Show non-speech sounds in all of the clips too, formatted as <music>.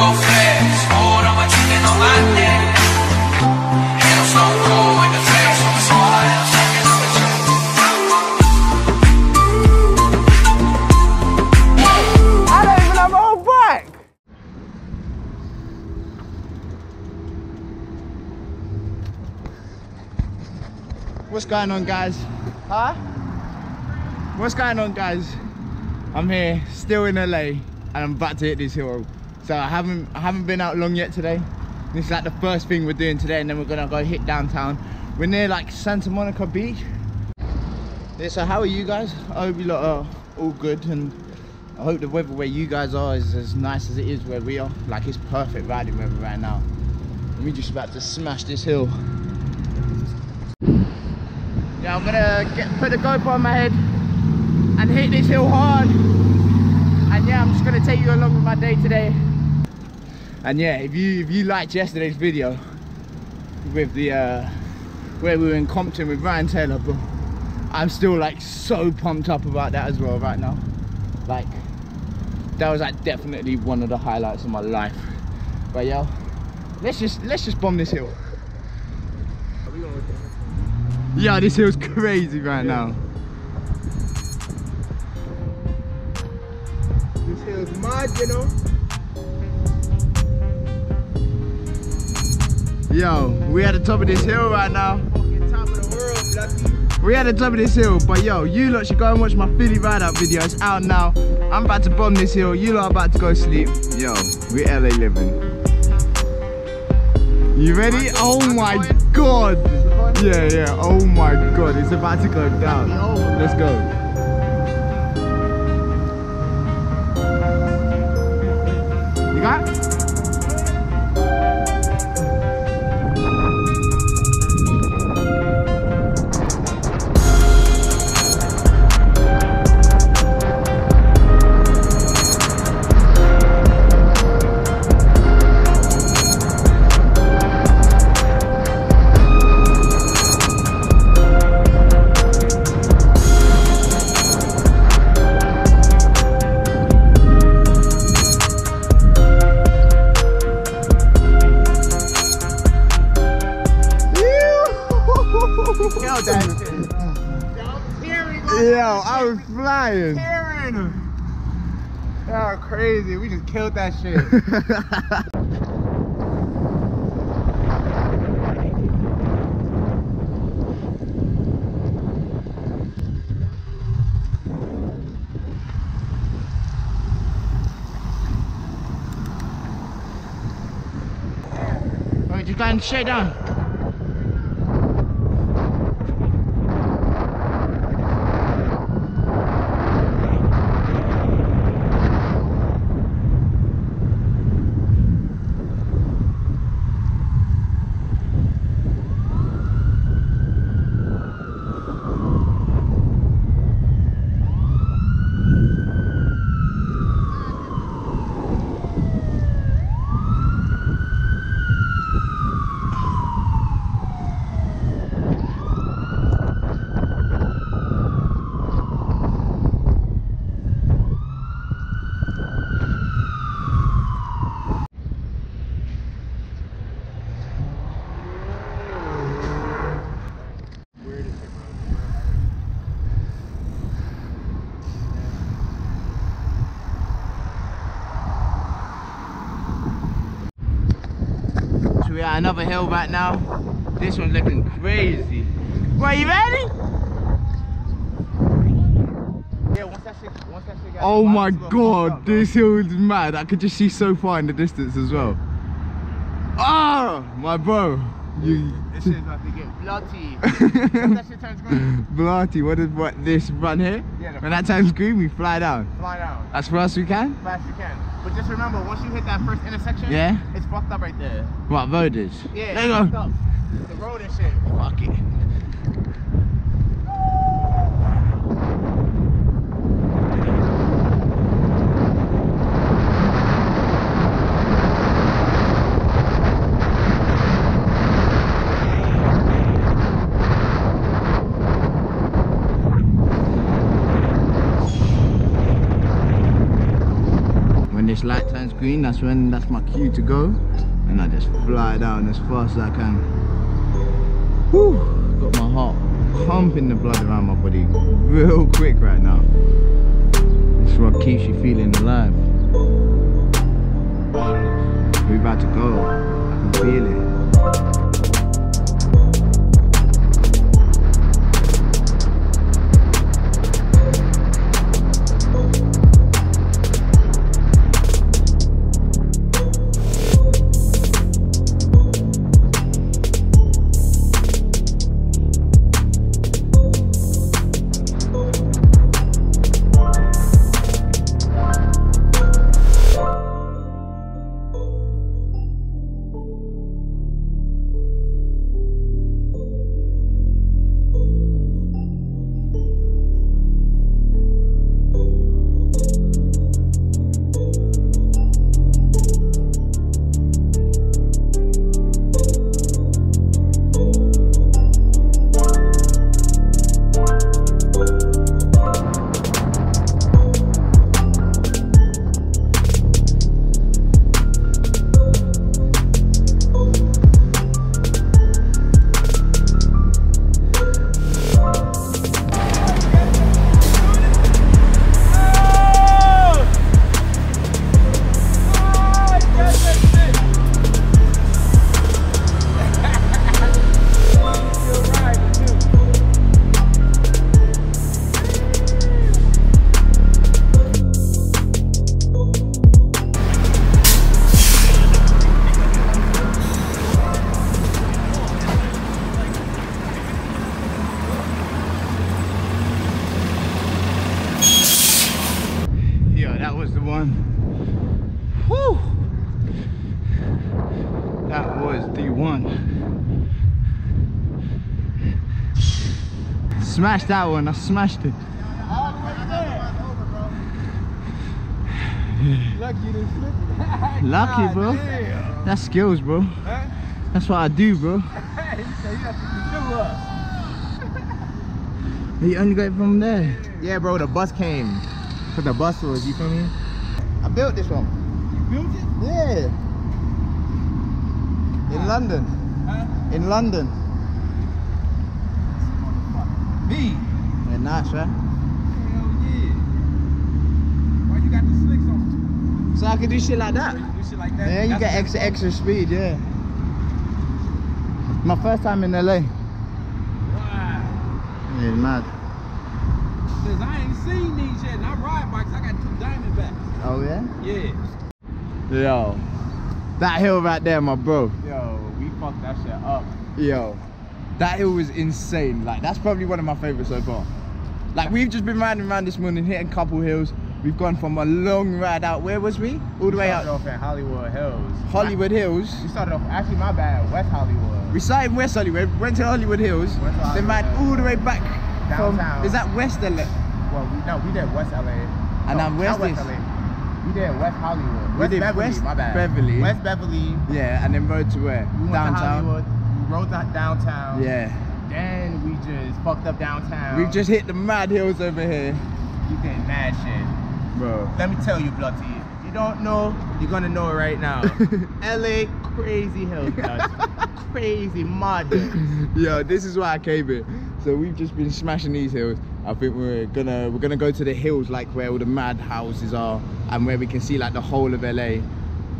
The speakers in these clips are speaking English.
go fast. Hold on, my chicken on my neck. Hell so cold in the face. I'm so high, I'm sucking on the check. I don't even have a bike. What's going on guys? Huh? What's going on guys? I'm here still in LA and I'm about to hit this hill. So I haven't I haven't been out long yet today. This is like the first thing we're doing today and then we're gonna go hit downtown. We're near like Santa Monica Beach. Yeah, so how are you guys? I hope you lot are all good and I hope the weather where you guys are is as nice as it is where we are. Like it's perfect riding weather right now. We're just about to smash this hill. Yeah, I'm gonna get, put the GoPro on my head and hit this hill hard. And yeah, I'm just gonna take you along with my day today. And yeah, if you if you liked yesterday's video with the uh, where we were in Compton with Ryan Taylor, bro, I'm still like so pumped up about that as well right now. Like that was like definitely one of the highlights of my life. But yo, let's just let's just bomb this hill. Yeah, this hill's crazy right now. This hill's mud, Yo, we at the top of this hill right now. Fucking top of the world. We at the top of this hill, but yo, you lot should go and watch my Philly ride out video. It's out now. I'm about to bomb this hill. You lot are about to go sleep. Yo, we LA living. You ready? Oh my god. Yeah, yeah. Oh my god. It's about to go down. Let's go. You got? Flying. Karen. Oh, crazy. We just killed that shit. Alright, just go and shut down. Another hill right now. This one's looking crazy. Well, you ready? yeah, once that shit, once that shit Oh my god, up, this hill is mad. I could just see so far in the distance as well. Ah, my bro. You This shit's about to get bloody. <laughs> that shit turns green, Blarty, what is what this run here? Yeah, When that turns green, we fly down. fly down. As fast as we can? Fast as you can. But just remember, once you hit that first intersection, Yeah? it's fucked up right there. What road is? Yeah, There it's you fucked go. up. The road and shit. Fuck it. When this light turns green, that's when that's my cue to go. And I just fly down as fast as I can. Whew, got my heart pumping the blood around my body real quick right now. This is what keeps you feeling alive. We're about to go. I can feel it. That was the one. Whew. That was the one. Smashed that one, I smashed it. Lucky you didn't slip. Lucky, bro. Damn. That's skills, bro. Huh? That's what I do, bro. He <laughs> you have to do up. Only got it from there. Yeah, bro, the bus came. Cause the bus was, you feel me? I built this one. You built it? Yeah. In London. Huh? In London. Me? Yeah, nice, right? Hell yeah. Why you got the slicks on? So I can do shit like that. Do shit like that? Yeah, you That's get extra extra speed, yeah. My first time in LA. Wow. Yeah, mad. Cause I ain't seen these yet, and I ride bikes. I got two Diamondbacks. Oh yeah? Yeah. Yo. That hill right there, my bro. Yo, we fucked that shit up. Yo. That hill was insane. Like that's probably one of my favorites so far. Like we've just been riding around this morning, hitting a couple hills. We've gone from a long ride out. Where was we? All the way started out off in Hollywood Hills. Hollywood Hills. We started off, actually, my bad, West Hollywood. We started in West Hollywood, went to Hollywood Hills, Went to then ride all the way back from. Is that West LA? Well, we, no, we did West LA. And no, now where's West this? LA. We did West Hollywood. We West Beverly, West my bad. Beverly. West Beverly. Yeah, and then rode to where? We went Downtown. to Hollywood. We rode to downtown. Yeah. Then we just fucked up downtown. We've just hit the mad hills over here. You did mad shit. Bro. Let me tell you, Bloody. If you don't know, you're gonna know it right now. <laughs> LA crazy hills, <laughs> crazy mud. Yo, this is why I came here. So we've just been smashing these hills. I think we're gonna we're gonna go to the hills like where all the mad houses are and where we can see like the whole of LA.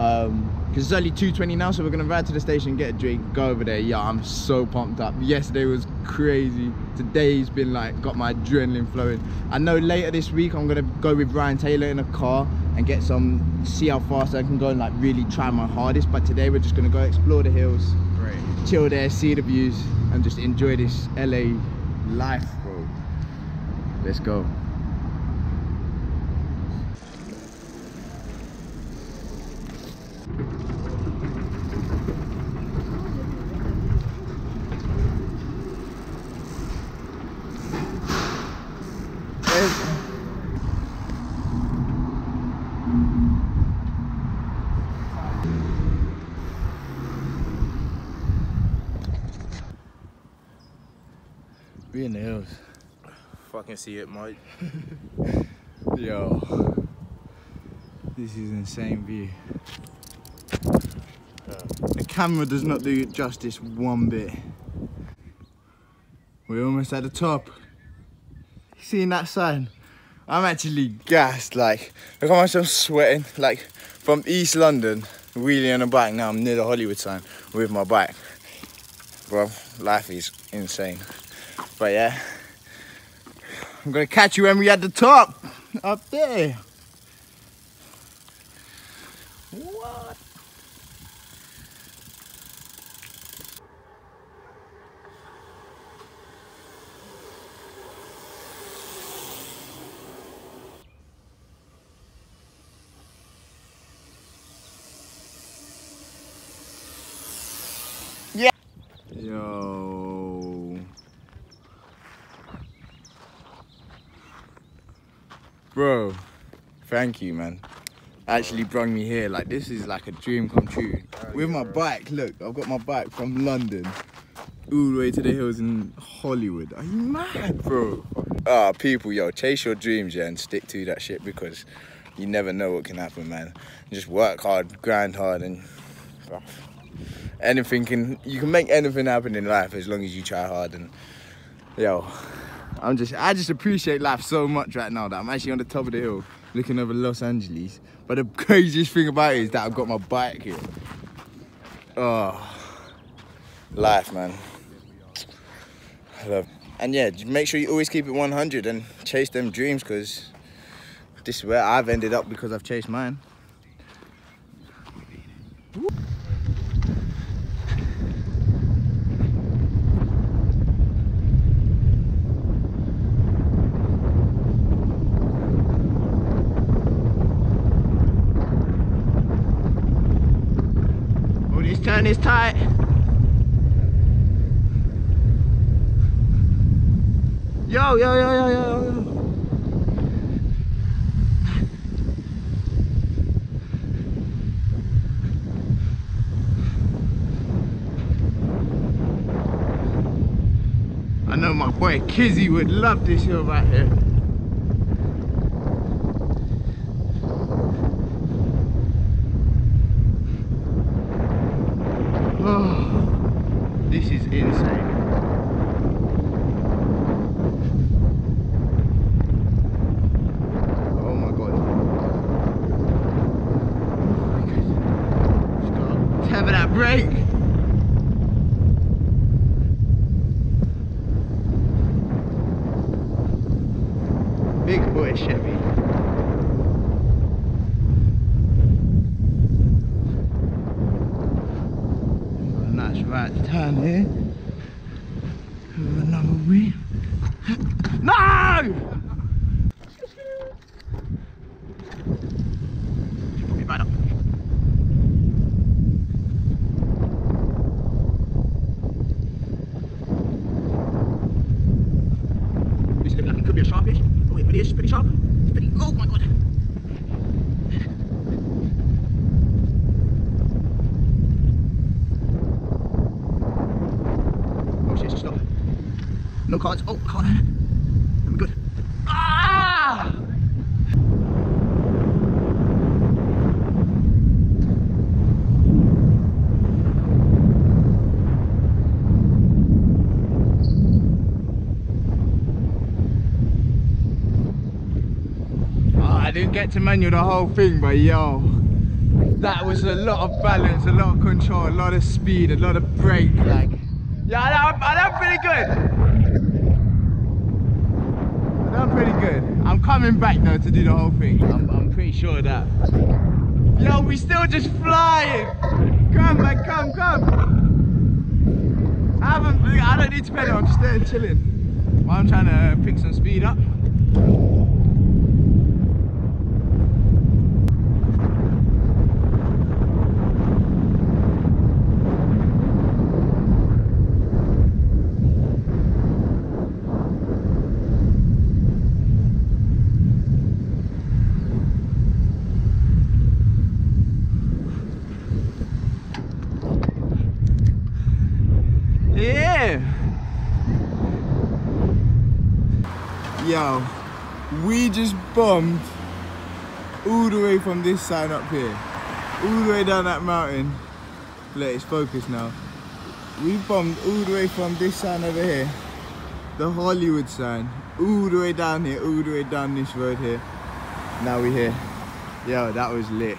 Um because it's only 2.20 now, so we're gonna ride to the station, get a drink, go over there. Yeah, I'm so pumped up. Yesterday was crazy. Today's been like got my adrenaline flowing. I know later this week I'm gonna go with Ryan Taylor in a car and get some see how fast I can go and like really try my hardest. But today we're just gonna go explore the hills Great. chill there, see the views, and just enjoy this LA life, bro. Let's go. The hills. Fucking see it, Mike. <laughs> Yo. This is insane view. The camera does not do it justice one bit. We're almost at the top. Seeing that sign? I'm actually gassed, like, look at myself sweating, like, from East London, wheeling on a bike, now I'm near the Hollywood sign with my bike. Bro, life is insane. But yeah, I'm gonna catch you when we at the top, up there. What? Yo. Bro, thank you, man. Actually brought me here. Like, this is like a dream come true. With my bike, look, I've got my bike from London all the way to the hills in Hollywood. Are you mad, bro? Ah, people, yo, chase your dreams, yeah, and stick to that shit because you never know what can happen, man. Just work hard, grind hard, and bruh, anything can you can make anything happen in life as long as you try hard and yo i'm just i just appreciate life so much right now that i'm actually on the top of the hill looking over los angeles. But the <laughs> craziest thing about it is that i've got my bike here. Oh life man. Love and yeah make sure you always keep it 100 and chase them dreams because this is where i've ended up because i've chased mine Oh, this turn is tight. Yo, yo, yo, yo, yo, yo. I know my boy Kizzy would love this hill right here. Oh, this is insane. Oh my god. Oh my god. Just gotta tether that brake. Boy Chevy. Got a nice right turn here. Another wheel. <laughs> No! Put me right up. This looks like it could be a sharpish. Oh pretty, oh my god. Oh shit, stop. No cards. Oh, card. I'm good. Ah! Oh, I didn't get to manual the whole thing, but yo, that was a lot of balance, a lot of control, a lot of speed, a lot of brake. Like, yeah, I done, I done pretty good. I done pretty good. I'm coming back though to do the whole thing. I'm, I'm pretty sure of that. Yo, we still just flying. Come, man, come, come. I haven't, I don't need to pedal. I'm just there chilling. While I'm trying to pick some speed up. Yeah. Yo, we just bombed all the way from this sign up here, all the way down that mountain. Let it's focus now. We bombed all the way from this sign over here, the Hollywood sign, all the way down here, all the way down this road here. Now we're here. Yo, that was lit.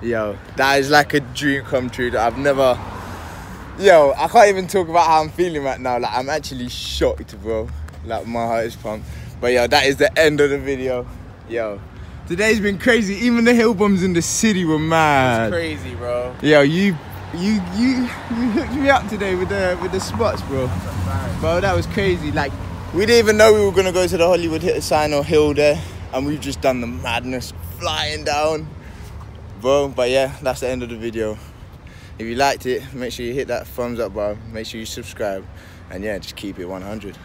Yo, that is like a dream come true that I've never. Yo, I can't even talk about how I'm feeling right now. Like I'm actually shocked, bro. Like my heart is pumped. But yo, that is the end of the video. Yo, today's been crazy. Even the hill bombs in the city were mad. It's Crazy, bro. Yo, you, you, you, you hooked me up today with the with the spots, bro. Bro, that was crazy. Like we didn't even know we were gonna go to the Hollywood hit sign or hill there, and we've just done the madness flying down, bro. But yeah, that's the end of the video. If you liked it, make sure you hit that thumbs up bar. Make sure you subscribe, and yeah, just keep it 100.